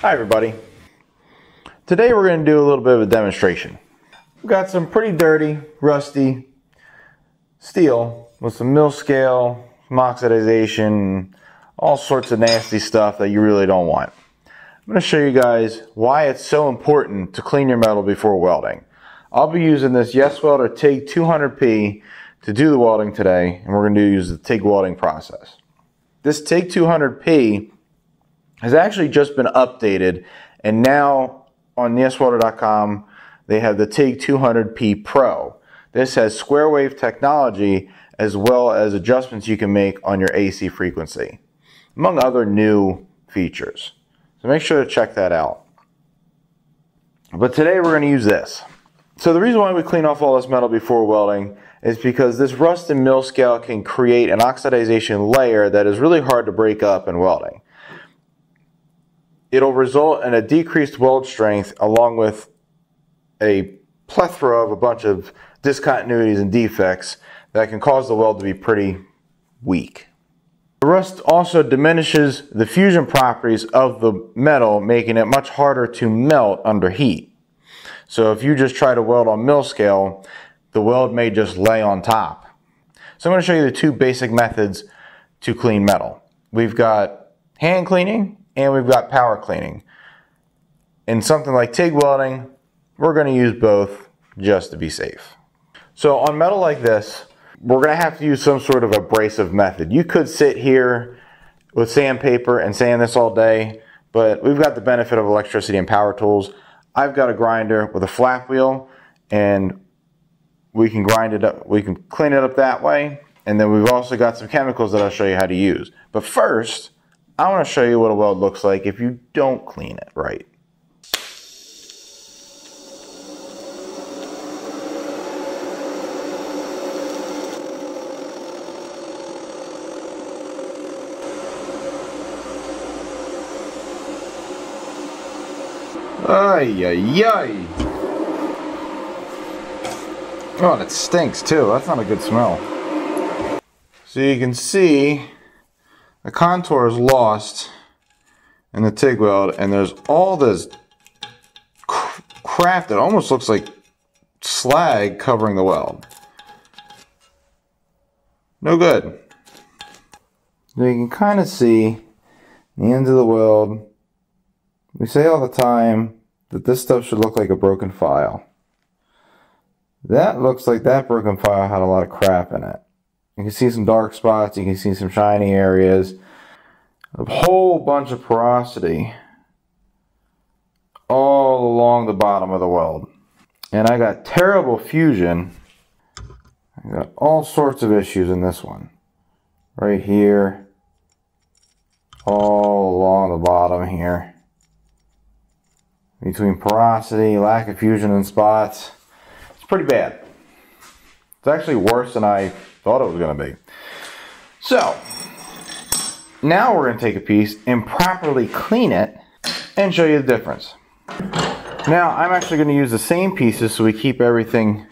Hi everybody. Today we're going to do a little bit of a demonstration. We've got some pretty dirty, rusty steel with some mill scale, some oxidization, all sorts of nasty stuff that you really don't want. I'm going to show you guys why it's so important to clean your metal before welding. I'll be using this Yes Welder TIG 200P to do the welding today, and we're going to use the TIG welding process. This TIG 200P has actually just been updated, and now on yeswelder.com they have the TIG 200P Pro. This has square wave technology as well as adjustments you can make on your AC frequency, among other new features. So make sure to check that out. But today we're going to use this. So the reason why we clean off all this metal before welding is because this rust and mill scale can create an oxidization layer that is really hard to break up in welding. It'll result in a decreased weld strength along with a plethora of a bunch of discontinuities and defects that can cause the weld to be pretty weak. The rust also diminishes the fusion properties of the metal, making it much harder to melt under heat. So if you just try to weld on mill scale, the weld may just lay on top. So I'm going to show you the two basic methods to clean metal. We've got hand cleaning and we've got power cleaning. In something like TIG welding, we're going to use both just to be safe. So on metal like this, we're going to have to use some sort of abrasive method. You could sit here with sandpaper and sand this all day, but we've got the benefit of electricity and power tools. I've got a grinder with a flap wheel and we can grind it up, we can clean it up that way. And then we've also got some chemicals that I'll show you how to use. But first, I want to show you what a weld looks like if you don't clean it right. Ay, ay, ay. Oh, and it stinks too. That's not a good smell. So you can see the contour is lost in the TIG weld, and there's all this crap that almost looks like slag covering the weld. No good. You can kind of see the ends of the weld. We say all the time that this stuff should look like a broken file. That looks like that broken file had a lot of crap in it. You can see some dark spots, you can see some shiny areas, a whole bunch of porosity all along the bottom of the weld. And I got terrible fusion. I got all sorts of issues in this one. Right here, all along the bottom here between porosity, lack of fusion in spots. It's pretty bad. It's actually worse than I thought it was going to be. So, now we're going to take a piece and properly clean it and show you the difference. Now, I'm actually going to use the same pieces so we keep everything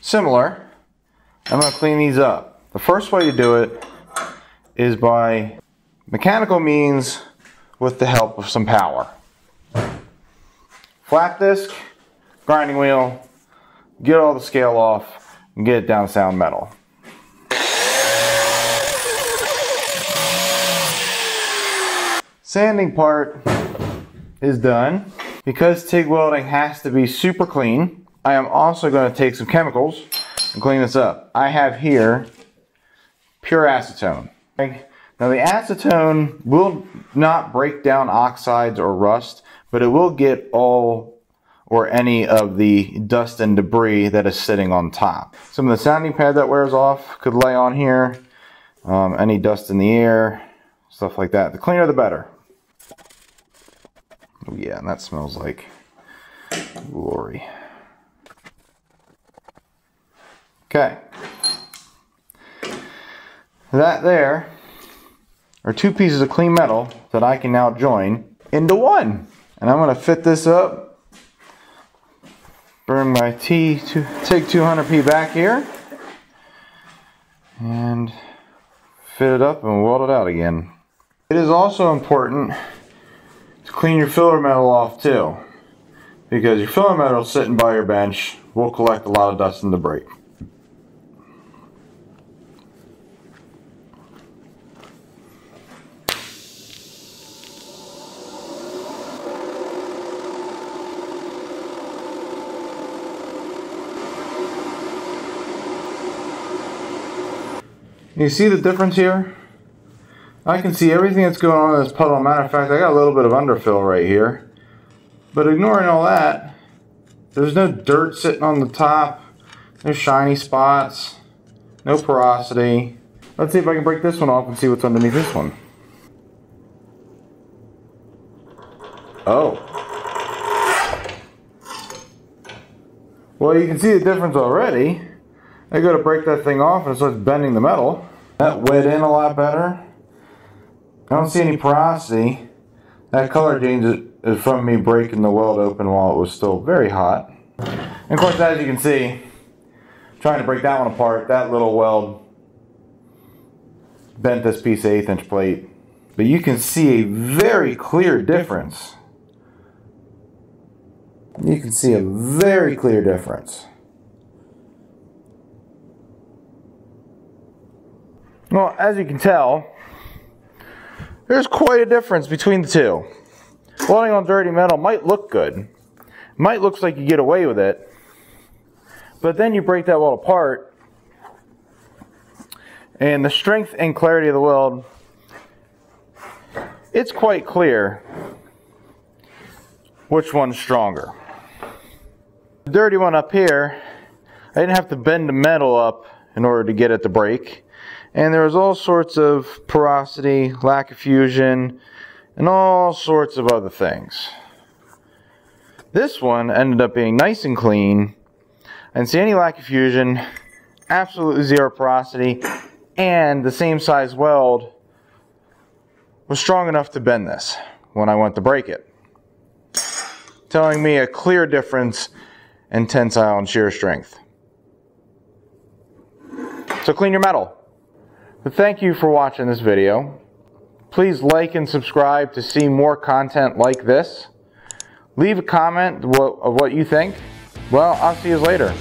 similar. I'm going to clean these up. The first way to do it is by mechanical means with the help of some power flap disc, grinding wheel, get all the scale off, and get it down sound metal. Sanding part is done. Because TIG welding has to be super clean, I am also going to take some chemicals and clean this up. I have here pure acetone. Now the acetone will not break down oxides or rust, but it will get all or any of the dust and debris that is sitting on top. Some of the sanding pad that wears off could lay on here, um, any dust in the air, stuff like that. The cleaner the better. Oh yeah, and that smells like glory. Okay. That there are two pieces of clean metal that I can now join into one. And I'm going to fit this up. Burn my T to TIG 200P back here. And fit it up and weld it out again. It is also important to clean your filler metal off too. Because your filler metal sitting by your bench will collect a lot of dust and debris. You see the difference here? I can see everything that's going on in this puddle. Matter of fact, I got a little bit of underfill right here. But ignoring all that, there's no dirt sitting on the top, no shiny spots, no porosity. Let's see if I can break this one off and see what's underneath this one. Oh. Well, you can see the difference already. I go to break that thing off and it starts bending the metal. That wet in a lot better. I don't see any porosity. That color change is from me breaking the weld open while it was still very hot. And of course, as you can see, trying to break that one apart, that little weld bent this piece of eighth inch plate. But you can see a very clear difference. You can see a very clear difference. Well, as you can tell, there's quite a difference between the two. Welding on dirty metal might look good. Might look like you get away with it. But then you break that weld apart and the strength and clarity of the weld it's quite clear which one's stronger. The dirty one up here, I didn't have to bend the metal up in order to get it to break and there was all sorts of porosity, lack of fusion, and all sorts of other things. This one ended up being nice and clean. and see any lack of fusion, absolutely zero porosity, and the same size weld was strong enough to bend this when I went to break it. Telling me a clear difference in tensile and shear strength. So clean your metal. Thank you for watching this video. Please like and subscribe to see more content like this. Leave a comment of what you think. Well, I'll see you later.